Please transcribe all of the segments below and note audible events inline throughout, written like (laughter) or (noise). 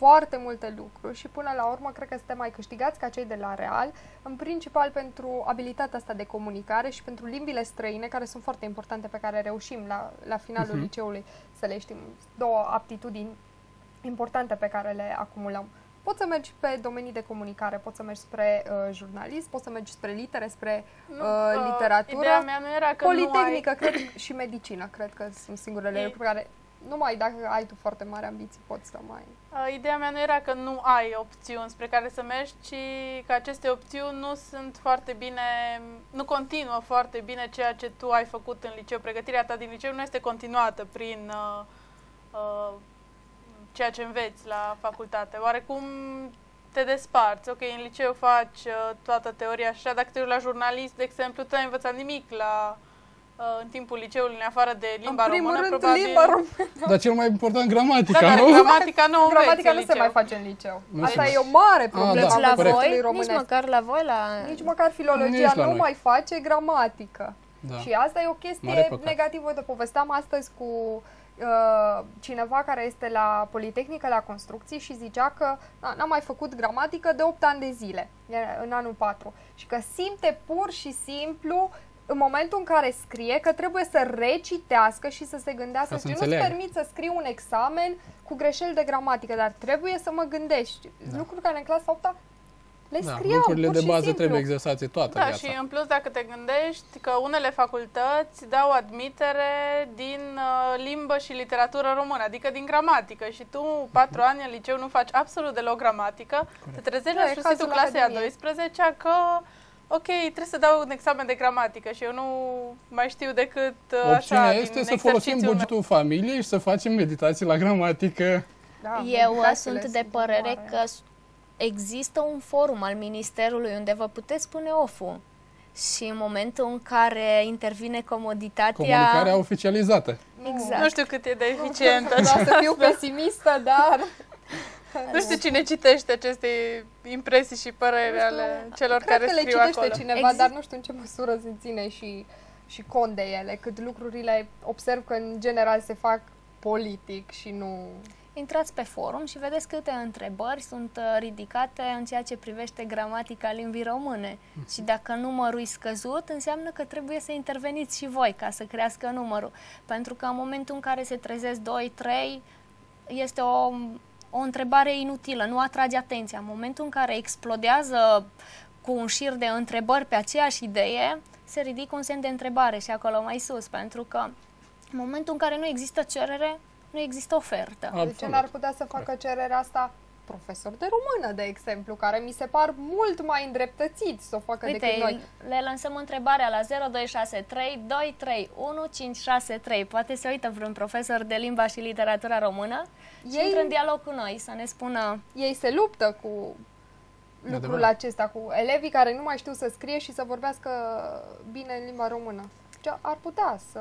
foarte multe lucruri și până la urmă cred că suntem mai câștigați ca cei de la Real, în principal pentru abilitatea asta de comunicare și pentru limbile străine, care sunt foarte importante pe care reușim la, la finalul uh-huh. liceului să le știm. Două aptitudini importante pe care le acumulăm. Poți să mergi pe domenii de comunicare, poți să mergi spre uh, jurnalist, poți să mergi spre litere, spre nu, uh, literatură, ideea mea nu era că politehnică, nu ai... cred, și medicină, cred că sunt singurele E- lucruri care numai dacă ai tu foarte mari ambiții poți să mai... Uh, Ideea mea nu era că nu ai opțiuni spre care să mergi, ci că aceste opțiuni nu sunt foarte bine, nu continuă foarte bine ceea ce tu ai făcut în liceu. Pregătirea ta din liceu nu este continuată prin uh, uh, ceea ce înveți la facultate. Oarecum te desparți. Ok, în liceu faci uh, toată teoria așa, dacă te duci la jurnalist, de exemplu, tu ai învățat nimic la uh, în timpul liceului, în afară de limba în primul română, rând, probabil. limba română. Dar cel mai important, gramatica, Da, dar nu? gramatica nu o înveți Gramatica în nu se liceu. mai face în liceu. Nu Asta se e o mare problemă da, a la corect. voi, învățătului nici românesc. măcar la voi, la... Nici măcar filologia Nici la nu noi. mai face gramatică. Da. Și asta e o Mare chestie păcat. negativă. Uite, povesteam astăzi cu uh, cineva care este la Politehnică la construcții și zicea că na, n-a mai făcut gramatică de 8 ani de zile, e, în anul 4. Și că simte pur și simplu în momentul în care scrie că trebuie să recitească și să se gândească. Ca să Și nu-ți înțeleagă. permit să scrii un examen cu greșeli de gramatică, dar trebuie să mă gândești. Da. Lucruri care în clasa 8 le Da, scriam, lucrurile pur de și bază simplu. trebuie exersate toată Da, viața. și în plus dacă te gândești că unele facultăți dau admitere din uh, limbă și literatură română, adică din gramatică și tu patru ani în liceu nu faci absolut deloc gramatică, te trezești Da, la e sfârșitul cazul clasei a Academiei. 12 că ok, trebuie să dau un examen de gramatică și eu nu mai știu decât uh, Opțiunea așa, este din să folosim exercițiul meu. bugetul familiei și să facem meditații la gramatică. Da, Eu uh, meditațiile sunt de sunt părere mare. că s- există un forum al Ministerului unde vă puteți spune ofu. Și în momentul în care intervine comoditatea... Comunicarea oficializată. Exact. Nu știu cât e de (laughs) eficientă. Vreau să fiu pesimistă, dar... Nu știu cine citește aceste impresii și păreri ale celor Cred care că le scriu citește acolo. cineva, Exist- dar nu știu în ce măsură se ține și, și cont de ele, cât lucrurile observ că în general se fac politic și nu... Intrați pe forum și vedeți câte întrebări sunt uh, ridicate în ceea ce privește gramatica limbii române. Și dacă numărul e scăzut, înseamnă că trebuie să interveniți și voi ca să crească numărul. Pentru că în momentul în care se trezesc 2-3, este o, o întrebare inutilă, nu atrage atenția. În momentul în care explodează cu un șir de întrebări pe aceeași idee, se ridică un semn de întrebare și acolo mai sus, pentru că în momentul în care nu există cerere, nu există ofertă. De ce Absolut. n-ar putea să facă cererea asta profesori de română, de exemplu, care mi se par mult mai îndreptățiți să o facă decât Uite, noi. le lansăm întrebarea la 0263 231 563. Poate se uită vreun profesor de limba și literatura română și Ei- intră în dialog cu noi să ne spună Ei se luptă cu lucrul adevărat. acesta, cu elevii care nu mai știu să scrie și să vorbească bine în limba română. Ce ar putea să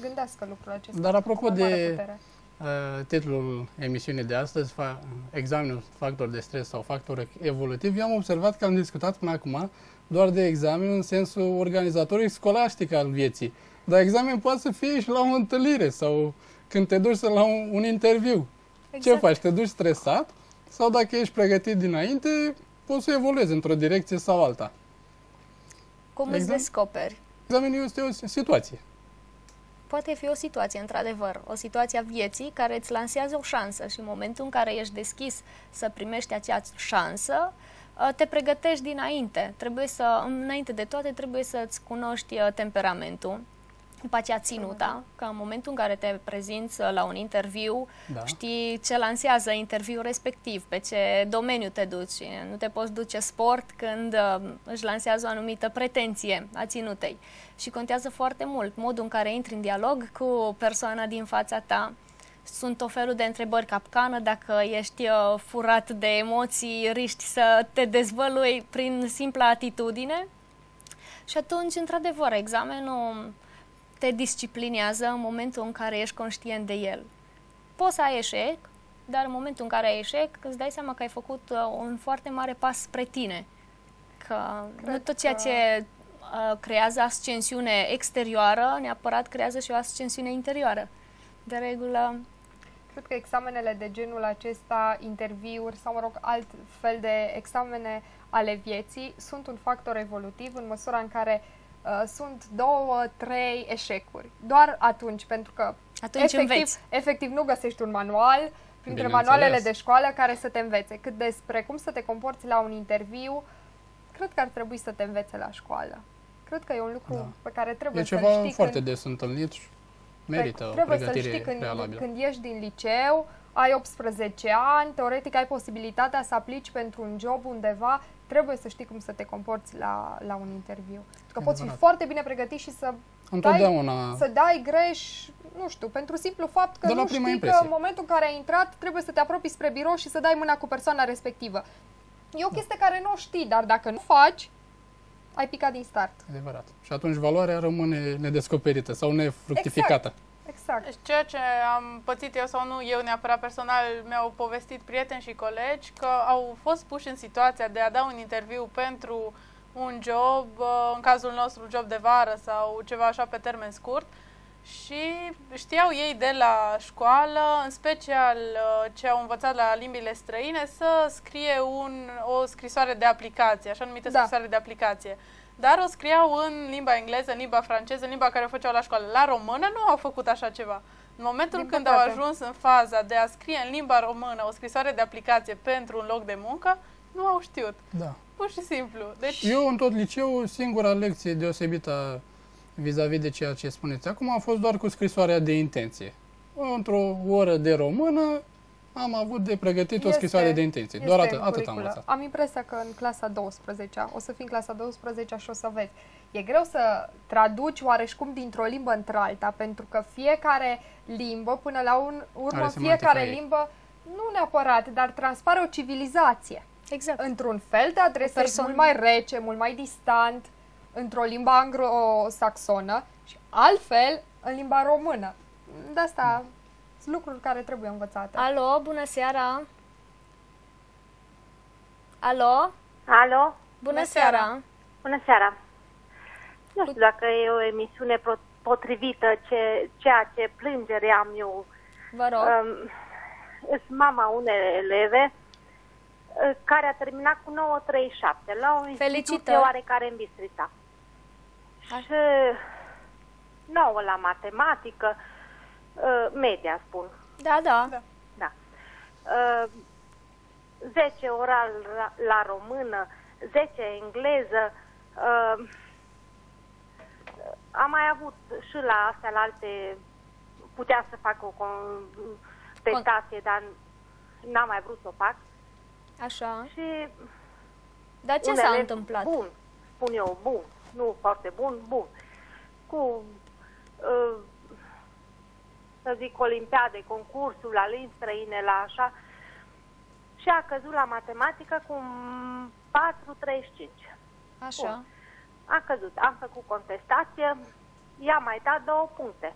gândească lucrul acesta. Dar apropo cu mai mare de putere. Uh, titlul emisiunii de astăzi, fa- examenul factor de stres sau factor evolutiv, eu am observat că am discutat până acum doar de examen în sensul organizatoric scolastic al vieții. Dar examen poate să fie și la o întâlnire sau când te duci la un, un interviu. exact. Ce faci? Te duci stresat? Sau dacă ești pregătit dinainte, poți să evoluezi într-o direcție sau alta. cum îți Exact. descoperi. Examenul este o situație. Poate fi o situație, într-adevăr, o situație a vieții care îți lansează o șansă și în momentul în care ești deschis să primești acea șansă, uh, te pregătești dinainte. Trebuie să, înainte de toate, trebuie să-ți cunoști uh, temperamentul, după aceea ținuta, că în momentul în care te prezinți uh, la un interviu, Da. știi ce lansează interviul respectiv, pe ce domeniu te duci. Nu te poți duce sport când uh, își lansează o anumită pretenție a ținutei. Și contează foarte mult modul în care intri în dialog cu persoana din fața ta. Sunt o felul de întrebări capcană, dacă ești uh, furat de emoții, riști să te dezvălui prin simpla atitudine. Și atunci, într-adevăr, examenul te disciplinează în momentul în care ești conștient de el. Poți să ai eșec, dar în momentul în care ai eșec, îți dai seama că ai făcut uh, un foarte mare pas spre tine. Că nu Cred tot ceea că- ce uh, creează ascensiune exterioară, neapărat creează și o ascensiune interioară. De regulă, cred că examenele de genul acesta, interviuri sau, mă rog, alt fel de examene ale vieții sunt un factor evolutiv în măsura în care uh, sunt două, trei eșecuri. Doar atunci, pentru că Atunci efectiv, înveți. efectiv nu găsești un manual printre Bineînțeles. manualele de școală care să te învețe. Cât despre cum să te comporți la un interviu, cred că ar trebui să te învețe la școală. Cred că e un lucru Da. pe care trebuie E să-l ceva știi foarte când, des întâlnit și merită o trebuie să pregătire știi când, realabilă. când ești din liceu, ai 18 ani, teoretic ai posibilitatea să aplici pentru un job undeva, trebuie să știi cum să te comporți la, la un interviu. Pentru că E poți fi adevărat. foarte bine pregătit și să Întotdeauna să dai greș, nu știu, pentru simplu fapt că De la nu prima știi că impresie. în momentul în care ai intrat trebuie să te apropii spre birou și să dai mâna cu persoana respectivă. E o chestie care nu o știi, dar dacă nu faci, ai picat din start. adevărat. Și atunci valoarea rămâne nedescoperită sau nefructificată. Exact. Deci ceea ce am pățit eu sau nu, eu neapărat personal, mi-au povestit prieteni și colegi că au fost puși în situația de a da un interviu pentru un job, uh, în cazul nostru job de vară sau ceva așa pe termen scurt și știau ei de la școală, în special uh, ce au învățat la limbile străine, să scrie un, o scrisoare de aplicație, așa numită Da. scrisoare de aplicație. Dar o scriau în limba engleză, în limba franceză, în limba care o făceau la școală. La română nu au făcut așa ceva. În momentul Din când păcate. au ajuns în faza de a scrie în limba română o scrisoare de aplicație pentru un loc de muncă, nu au știut. Da. Pur și simplu. Deci, Eu în tot liceu, singura lecție deosebită vis-a-vis de ceea ce spuneți acum a fost doar cu scrisoarea de intenție. Într-o oră de română am avut de pregătit o Este- scrisoare de intenție. Este Doar în atât, atât am curriculă. învățat. Am impresia că în clasa 12 o să fii în clasa 12 și o să vezi. E greu să traduci oareșcum dintr-o limbă într-alta, pentru că fiecare limbă, până la un, urmă, Are semantica fiecare ei. limbă, nu neapărat, dar transpare o civilizație. Exact. Într-un fel te adresezi persoană- mult mai rece, mult mai distant, într-o limba anglo-saxonă și altfel în limba română. De asta sunt lucruri care trebuie învățate. Alo, bună seara! Alo, Alo, bună, Bună seara! seara. bună seara. Nu știu dacă e o emisiune pro- potrivită ce, ceea ce plângere am eu. Vă rog. Um, sunt mama unei eleve uh, care a terminat cu 937 la o instituție Felicitări. oarecare în Bistrița. Și 9 la matematică, uh, media spun. Da, da. Da. Da. Uh, 10 oral la, la română, 10 engleză. Uh, am mai avut și la astea, la alte, putea să fac o contestație, dar n-am mai vrut să o fac. Așa. Și Dar ce un s-a elev întâmplat? Bun, spun eu, bun, nu foarte bun, bun. Cu, uh, să zic, olimpiade, concursuri, la limbi străine, la așa. Și a căzut la matematică cu 4,35. Așa. A căzut. Am făcut contestație, i-a mai dat două puncte.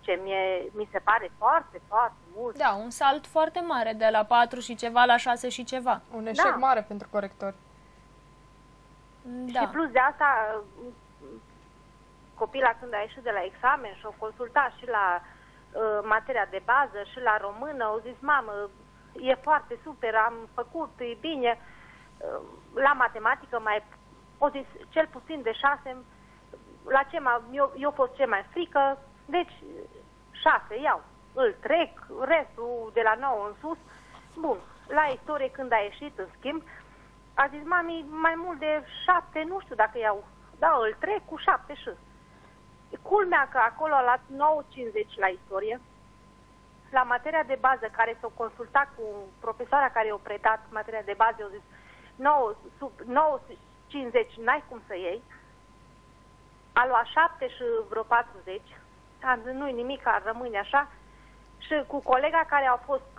Ce mie, mi se pare foarte, foarte mult. Da, un salt foarte mare, de la 4 și ceva la 6 și ceva. Un eșec Da. mare pentru corectori. Da. Și plus de asta, copila când a ieșit de la examen și o consultat și la uh, materia de bază și la română, au zis, mamă, e foarte super, am făcut, e bine. Uh, la matematică mai, o zis, cel puțin de șase, la ce m eu, eu fost ce mai frică, deci șase iau, îl trec, restul de la 9 în sus, bun. La istorie când a ieșit, în schimb, a zis, mami, mai mult de șapte, nu știu dacă iau. Da, îl trec cu șapte și. Culmea că acolo a luat 9,50 la istorie. La materia de bază, care s-o consulta cu profesoara care i-a predat materia de bază, au zis 9, sub 9,50 n-ai cum să iei. A luat 7 și vreo 40. Am zis, nu-i nimic, ar rămâne așa. Și cu colega care au fost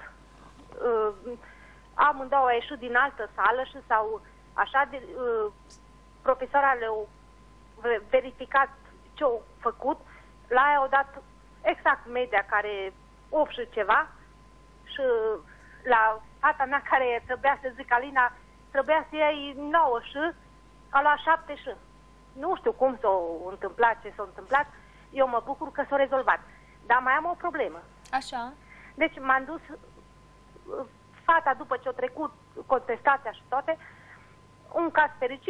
uh, amândouă au ieșit din altă sală și s-au așa de, uh, profesoara le-au ve- verificat ce au făcut, la aia au dat exact media care 8 și ceva și la fata mea care trebuia să zic Alina, trebuia să iei 9 și a luat 7 și. Nu știu cum s-a întâmplat, ce s-a întâmplat, eu mă bucur că s-a rezolvat. Dar mai am o problemă. Așa. Deci m-am dus, uh, fata după ce a trecut contestația și toate, un caz fericit,